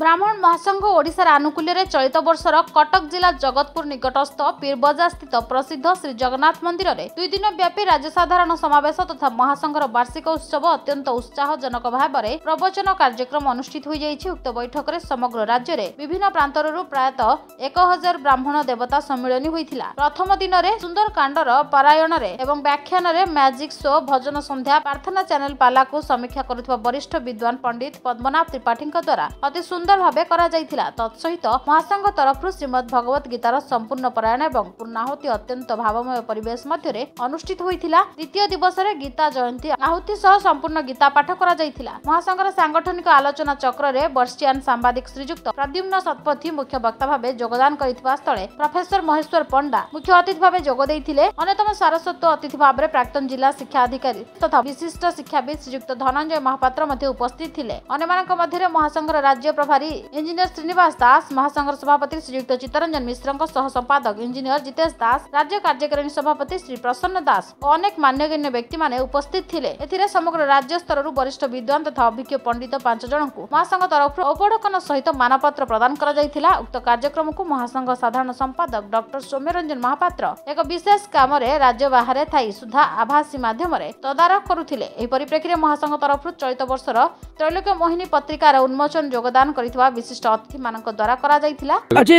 ବ୍ରାହ୍ମଣ ମହାସଂଘ ଓଡ଼ିଶାର ଆନୁକୂଲ୍ୟରେ ଚଳିତ ବର୍ଷର କଟକ ଜିଲ୍ଲା ଜଗତପୁର ନିକଟସ୍ଥ ପୀରବଜାର ସ୍ଥିତ ପ୍ରସିଦ୍ଧ ଶ୍ରୀ ଜଗନ୍ନାଥ ମନ୍ଦିରରେ ଦୁଇ ଦିନ ବ୍ୟାପୀ ରାଜ୍ୟ ସାଧାରଣ ସମାବେଶ ତଥା ମହାସଂଘର ବାର୍ଷିକ ଉତ୍ସବ ଅତ୍ୟନ୍ତ ଉତ୍ସାହଜନକ ଭାବରେ ପ୍ରବଚନ କାର୍ଯ୍ୟକ୍ରମ ଅନୁଷ୍ଠିତ ହୋଇଯାଇଛି। ଉକ୍ତ ବୈଠକରେ ସମଗ୍ର ରାଜ୍ୟରେ ବିଭିନ୍ନ ପ୍ରାନ୍ତରରୁ ପ୍ରାୟତଃ ଏକ ହଜାର ବ୍ରାହ୍ମଣ ଦେବତା ସମ୍ମିଳନୀ ହୋଇଥିଲା। ପ୍ରଥମ ଦିନରେ ସୁନ୍ଦରକାଣ୍ଡର ପାରାୟଣରେ ଏବଂ ବ୍ୟାଖ୍ୟାନରେ ମ୍ୟାଜିକ ଶୋ ଭଜନ ସନ୍ଧ୍ୟା ପ୍ରାର୍ଥନା ଚ୍ୟାନେଲ ପାଲାକୁ ସମୀକ୍ଷା କରୁଥିବା ବରିଷ୍ଠ ବିଦ୍ୱାନ ପଣ୍ଡିତ ପଦ୍ମନାଭ ତ୍ରିପାଠୀଙ୍କ ଦ୍ୱାରା ଅତି ସୁନ୍ଦର সুন্দর ভাবে করা যাই তৎসহিত মহাসংঘ তরফরু শ্রীমদ ভগবত গীতার সম্পূর্ণ পারায়ণ এবং পূর্ণাহুতি অত্যন্ত ভাবময় পরিবেশ মধ্যে অনুষ্ঠিত হয়েছিল দ্বিতীয় দিবসের গীতা জয়ন্তী আহুতি সহ সম্পূর্ণ গীতা পাঠ করা যাই মহাসংঘর সাংগঠনিক আলোচনা চক্রের বর্ষিয়ান সাংবাদিক শ্রীযুক্ত প্রদ্যুম্ন শতপথী মুখ্য বক্তা ভাবে যোগদান করা স্থলে প্রফেসর মহেশ্বর পণ্ডা মুখ্য অতিথি ভাবে যোগ দিয়ে অন্যতম সারস্বত অতিথি ভাবে প্রাক্তন জেলা শিক্ষা অধিকারী তথা বিশিষ্ট শিক্ষাবিদ শ্রীযুক্ত ধনঞ্জয় মহাপাত্র উপস্থিত লে অন্যমানক মধ্যে মহাসংঘর রাজ্য প্রভাব ପ୍ରଭାରୀ ଇଞ୍ଜିନିୟର ଶ୍ରୀନିବାସ ଦାସ ମହାସଂଘର ସଭାପତି ଶ୍ରୀଯୁକ୍ତ ଚିତ୍ତରଞ୍ଜନ ମିଶ୍ରଙ୍କ ସହ ସମ୍ପାଦକ ଇଞ୍ଜିନିୟର ଜିତେଶ ଦାସ ରାଜ୍ୟ କାର୍ଯ୍ୟକାରିଣୀ ସଭାପତି ଶ୍ରୀ ପ୍ରସନ୍ନ ଦାସ ଓ ଅନେକ ମାନ୍ୟଗଣ୍ୟ ବ୍ୟକ୍ତିମାନେ ଉପସ୍ଥିତ ଥିଲେ। ଏଥିରେ ସମଗ୍ର ରାଜ୍ୟ ସ୍ତରରୁ ବରିଷ୍ଠ ବିଦ୍ୱାନ ତଥା ଅଭିଜ୍ଞ ପଣ୍ଡିତ ପାଞ୍ଚ ଜଣଙ୍କୁ ମହାସଂଘ ତରଫରୁ ଔପଡକନ ସହିତ ମାନପତ୍ର ପ୍ରଦାନ କରାଯାଇଥିଲା। ଉକ୍ତ କାର୍ଯ୍ୟକ୍ରମକୁ ମହାସଂଘ ସାଧାରଣ ସମ୍ପାଦକ ଡକ୍ଟର ସୌମ୍ୟରଞ୍ଜନ ମହାପାତ୍ର ଏକ ବିଶେଷ କାମରେ ରାଜ୍ୟ ବାହାରେ ଥାଇ ସୁଦ୍ଧା ଆଭାସୀ ମାଧ୍ୟମରେ ତଦାରଖ କରୁଥିଲେ। ଏହି ପରିପ୍ରେକ୍ଷୀରେ ମହାସଂଘ ତରଫରୁ ଚଳିତ ବର୍ଷର ତ୍ରୈଲୋକ୍ୟ ମୋହିନୀ ପତ୍ରିକାର ଉନ୍ମୋଚନ ଯୋଗଦାନ କରିଥିବା ବିଶିଷ୍ଟ ଅତିଥିମାନଙ୍କ ଦ୍ୱାରା କରାଯାଇଥିଲା। ଆଜି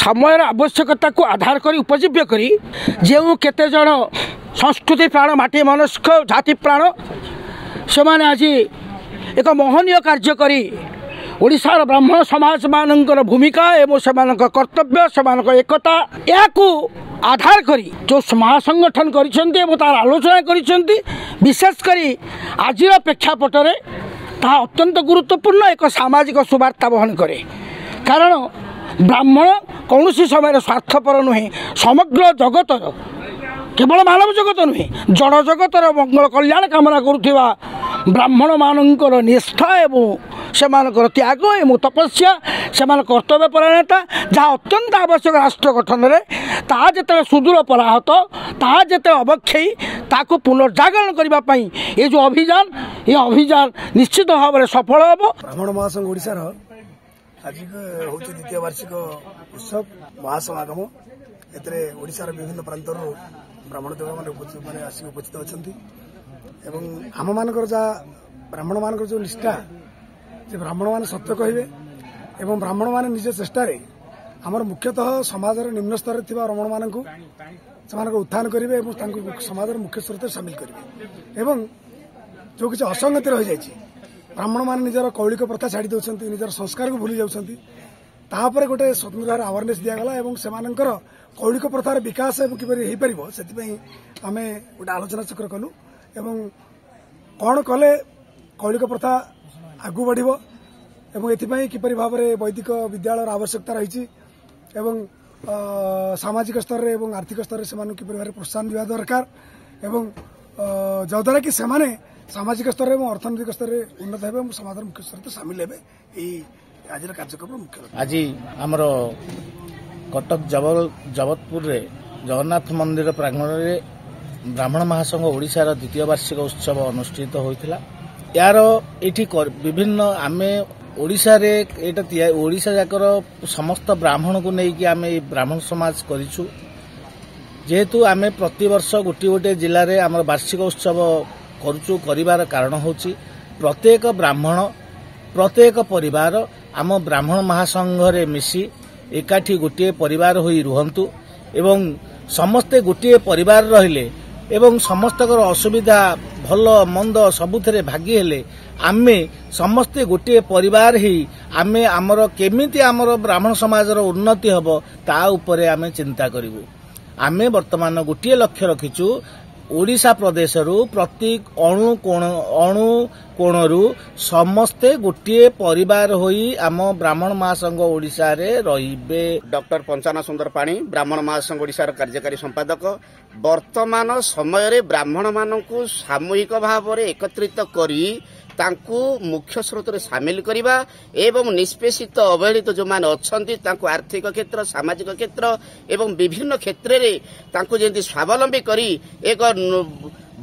ସମୟର ଆବଶ୍ୟକତାକୁ ଆଧାର କରି ଉପଜୀବ୍ୟ କରି ଯେଉଁ କେତେଜଣ ସଂସ୍କୃତି ପ୍ରାଣ ମାଟି ମନସ୍କ ଜାତି ପ୍ରାଣ ସେମାନେ ଆଜି ଏକ ମହନୀୟ କାର୍ଯ୍ୟ କରି ଓଡ଼ିଶାର ବ୍ରାହ୍ମଣ ସମାଜମାନଙ୍କର ଭୂମିକା ଏବଂ ସେମାନଙ୍କ କର୍ତ୍ତବ୍ୟ ସେମାନଙ୍କ ଏକତା ଏହାକୁ ଆଧାର କରି ଯେଉଁ ମହାସଂଗଠନ କରିଛନ୍ତି ଏବଂ ତାର ଆଲୋଚନା କରିଛନ୍ତି ବିଶେଷ କରି ଆଜିର ପ୍ରେକ୍ଷାପଟରେ ତାହା ଅତ୍ୟନ୍ତ ଗୁରୁତ୍ୱପୂର୍ଣ୍ଣ ଏକ ସାମାଜିକ ସୁବାର୍ତ୍ତା ବହନ କରେ। କାରଣ ବ୍ରାହ୍ମଣ କୌଣସି ସମୟରେ ସ୍ୱାର୍ଥପର ନୁହେଁ ସମଗ୍ର ଜଗତର କେବଳ ମାନବ ଜଗତ ନୁହେଁ ଜଡ଼ ଜଗତର ମଙ୍ଗଳ କଲ୍ୟାଣ କାମନା କରୁଥିବା ବ୍ରାହ୍ମଣମାନଙ୍କର ନିଷ୍ଠା ଏବଂ ସେମାନଙ୍କର ତ୍ୟାଗ ଏବଂ ତପସ୍ୟା ସେମାନଙ୍କ କର୍ତ୍ତବ୍ୟ ପରାୟଣତା ଯାହା ଅତ୍ୟନ୍ତ ଆବଶ୍ୟକ ରାଷ୍ଟ୍ର ଗଠନରେ ତାହା ଯେତେବେଳେ ସୁଦୂର ପରାହତ ତାହା ଯେତେବେଳେ ଅବକ୍ଷେଇ ତାକୁ ପୁନର୍ଜାଗରଣ କରିବା ପାଇଁ ଏ ଯେଉଁ ଅଭିଯାନ ଏ ଅଭିଯାନ ନିଶ୍ଚିତ ଭାବରେ ସଫଳ ହେବ। ବ୍ରାହ୍ମଣ ମହାସଂଘ ଓଡ଼ିଶାର ଆଜି ହେଉଛି ଦ୍ୱିତୀୟ ବାର୍ଷିକ ଉତ୍ସବ ମହାସମାଗମ। ଏଥିରେ ଓଡ଼ିଶାର ବିଭିନ୍ନ ପ୍ରାନ୍ତରୁ ବ୍ରାହ୍ମଣ ଦେବମାନେ ଆସିକି ଉପସ୍ଥିତ ଅଛନ୍ତି। ଏବଂ ଆମମାନଙ୍କର ଯାହା ବ୍ରାହ୍ମଣମାନଙ୍କର ଯେଉଁ ନିଷ୍ଠା ଯେ ବ୍ରାହ୍ମଣମାନେ ସତ୍ୟ କହିବେ ଏବଂ ବ୍ରାହ୍ମଣମାନେ ନିଜ ଚେଷ୍ଟାରେ ଆମର ମୁଖ୍ୟତଃ ସମାଜର ନିମ୍ନ ସ୍ତରରେ ଥିବା ବ୍ରାହ୍ମଣମାନଙ୍କୁ ସେମାନଙ୍କ ଉତ୍ଥାନ କରିବେ ଏବଂ ତାଙ୍କୁ ସମାଜର ମୁଖ୍ୟ ସ୍ରୋତରେ ସାମିଲ କରିବେ। ଏବଂ ଯେଉଁ କିଛି ଅସଙ୍ଗତି ରହିଯାଇଛି ବ୍ରାହ୍ମଣମାନେ ନିଜର କୌଳିକ ପ୍ରଥା ଛାଡ଼ି ଦେଉଛନ୍ତି ନିଜର ସଂସ୍କାରକୁ ଭୁଲି ଯାଉଛନ୍ତି। ତାପରେ ଗୋଟେ ସ୍ୱତନ୍ତ୍ର ଭାବରେ ଆୱାରନେସ୍ ଦିଆଗଲା ଏବଂ ସେମାନଙ୍କର କୌଳିକ ପ୍ରଥାର ବିକାଶ ଏବଂ କିପରି ହେଇପାରିବ ସେଥିପାଇଁ ଆମେ ଗୋଟେ ଆଲୋଚନା ଚକ୍ର କଲୁ ଏବଂ କ'ଣ କଲେ କୌଳିକ ପ୍ରଥା ଆଗକୁ ବଢ଼ିବ ଏବଂ ଏଥିପାଇଁ କିପରି ଭାବରେ ବୈଦିକ ବିଦ୍ୟାଳୟର ଆବଶ୍ୟକତା ରହିଛି ଏବଂ ସାମାଜିକ ସ୍ତରରେ ଏବଂ ଆର୍ଥିକ ସ୍ତରରେ ସେମାନଙ୍କୁ କିପରି ଭାବରେ ପ୍ରୋତ୍ସାହନ ଦେବା ଦରକାର ଏବଂ ଯଦ୍ୱାରା କି ସେମାନେ ସାମାଜିକ ସ୍ତରରେ ଏବଂ ଅର୍ଥନୈତିକ ସ୍ତରରେ ଉନ୍ନତ ହେବେ ଏବଂ ସମାଜର ମୁଖ୍ୟ ସ୍ତରରେ ସାମିଲ ହେବେ। ଏହି ଆଜିର କାର୍ଯ୍ୟକ୍ରମର ମୁଖ୍ୟ ଆଜି ଆମର କଟକ ଜଗତପୁରରେ ଜଗନ୍ନାଥ ମନ୍ଦିର ପ୍ରାଙ୍ଗଣରେ ବ୍ରାହ୍ମଣ ମହାସଂଘ ଓଡ଼ିଶାର ଦ୍ୱିତୀୟ ବାର୍ଷିକ ଉତ୍ସବ ଅନୁଷ୍ଠିତ ହୋଇଥିଲା। ଏହାର ଏଠି ବିଭିନ୍ନ ଆମେ ଓଡ଼ିଶାରେ ଏଇଟା ଓଡ଼ିଶା ଯାକର ସମସ୍ତ ବ୍ରାହ୍ମଣକୁ ନେଇକି ଆମେ ଏଇ ବ୍ରାହ୍ମଣ ସମାଜ କରିଛୁ। ଯେହେତୁ ଆମେ ପ୍ରତିବର୍ଷ ଗୋଟିଏ ଗୋଟିଏ ଜିଲ୍ଲାରେ ଆମର ବାର୍ଷିକ ଉତ୍ସବ କରୁଛୁ କରିବାର କାରଣ ହେଉଛି ପ୍ରତ୍ୟେକ ବ୍ରାହ୍ମଣ ପ୍ରତ୍ୟେକ ପରିବାର ଆମ ବ୍ରାହ୍ମଣ ମହାସଂଘରେ ମିଶି ଏକାଠି ଗୋଟିଏ ପରିବାର ହୋଇ ରୁହନ୍ତୁ ଏବଂ ସମସ୍ତେ ଗୋଟିଏ ପରିବାର ରହିଲେ ଏବଂ ସମସ୍ତଙ୍କର ଅସୁବିଧା ଭଲ ମନ୍ଦ ସବୁଥିରେ ଭାଗି ହେଲେ ଆମେ ସମସ୍ତେ ଗୋଟିଏ ପରିବାର ହେଇ ଆମେ ଆମର କେମିତି ଆମର ବ୍ରାହ୍ମଣ ସମାଜର ଉନ୍ନତି ହେବ ତା ଉପରେ ଆମେ ଚିନ୍ତା କରିବୁ। ଆମେ ବର୍ତ୍ତମାନ ଗୋଟିଏ ଲକ୍ଷ୍ୟ ରଖିଛୁ ଓଡ଼ିଶା ପ୍ରଦେଶରୁ ପ୍ରତି ଅଣୁ କୋଣ ଅଣୁ କୋଣରୁ ସମସ୍ତେ ଗୋଟିଏ ପରିବାର ହୋଇ ଆମ ବ୍ରାହ୍ମଣ ମହାସଂଘ ଓଡ଼ିଶାରେ ରହିବେ। ଡକ୍ଟର ପଞ୍ଚାନ ସୁନ୍ଦର ପାଣି ବ୍ରାହ୍ମଣ ମହାସଂଘ ଓଡ଼ିଶାର କାର୍ଯ୍ୟକାରୀ ସମ୍ପାଦକ। ବର୍ତ୍ତମାନ ସମୟରେ ବ୍ରାହ୍ମଣମାନଙ୍କୁ ସାମୂହିକ ଭାବରେ ଏକତ୍ରିତ କରି ତାଙ୍କୁ ମୁଖ୍ୟ ସ୍ରୋତରେ ସାମିଲ କରିବା ଏବଂ ନିଷ୍ପେଷିତ ଅବହେଳିତ ଯେଉଁମାନେ ଅଛନ୍ତି ତାଙ୍କୁ ଆର୍ଥିକ କ୍ଷେତ୍ର ସାମାଜିକ କ୍ଷେତ୍ର ଏବଂ ବିଭିନ୍ନ କ୍ଷେତ୍ରରେ ତାଙ୍କୁ ଯେମିତି ସ୍ୱାବଲମ୍ବୀ କରି ଏକ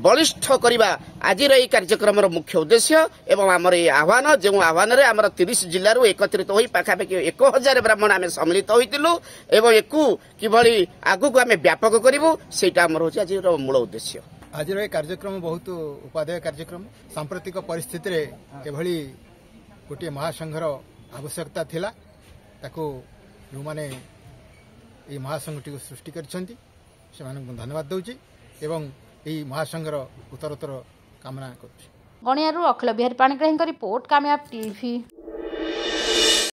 ବଳିଷ୍ଠ କରିବା ଆଜିର ଏହି କାର୍ଯ୍ୟକ୍ରମର ମୁଖ୍ୟ ଉଦ୍ଦେଶ୍ୟ ଏବଂ ଆମର ଏହି ଆହ୍ୱାନ ଯେଉଁ ଆହ୍ୱାନରେ ଆମର ତିରିଶ ଜିଲ୍ଲାରୁ ଏକତ୍ରିତ ହୋଇ ପାଖାପାଖି ଏକ ହଜାର ବ୍ରାହ୍ମଣ ଆମେ ସମ୍ମିଳିତ ହୋଇଥିଲୁ ଏବଂ ଏକୁ କିଭଳି ଆଗକୁ ଆମେ ବ୍ୟାପକ କରିବୁ ସେଇଟା ଆମର ହେଉଛି ଆଜିର ମୂଳ ଉଦ୍ଦେଶ୍ୟ। ଆଜିର ଏ କାର୍ଯ୍ୟକ୍ରମ ବହୁତ ଉପାଦେୟ କାର୍ଯ୍ୟକ୍ରମ। ସାମ୍ପ୍ରତିକ ପରିସ୍ଥିତିରେ ଏଭଳି ଗୋଟିଏ ମହାସଂଘର ଆବଶ୍ୟକତା ଥିଲା ତାକୁ ଯେଉଁମାନେ ଏହି ମହାସଂଘଟିକୁ ସୃଷ୍ଟି କରିଛନ୍ତି ସେମାନଙ୍କୁ ଧନ୍ୟବାଦ ଦେଉଛି ଏବଂ ଏହି ମହାସଂଘର ଉତ୍ତରୋତ୍ତର କାମନା କରୁଛି। ଗଣିଆରୁ ଅଖିଳ ବିହାରୀ ପାଣିଗ୍ରାହୀଙ୍କ ରିପୋର୍ଟ କାମୟାବ ଟିଭି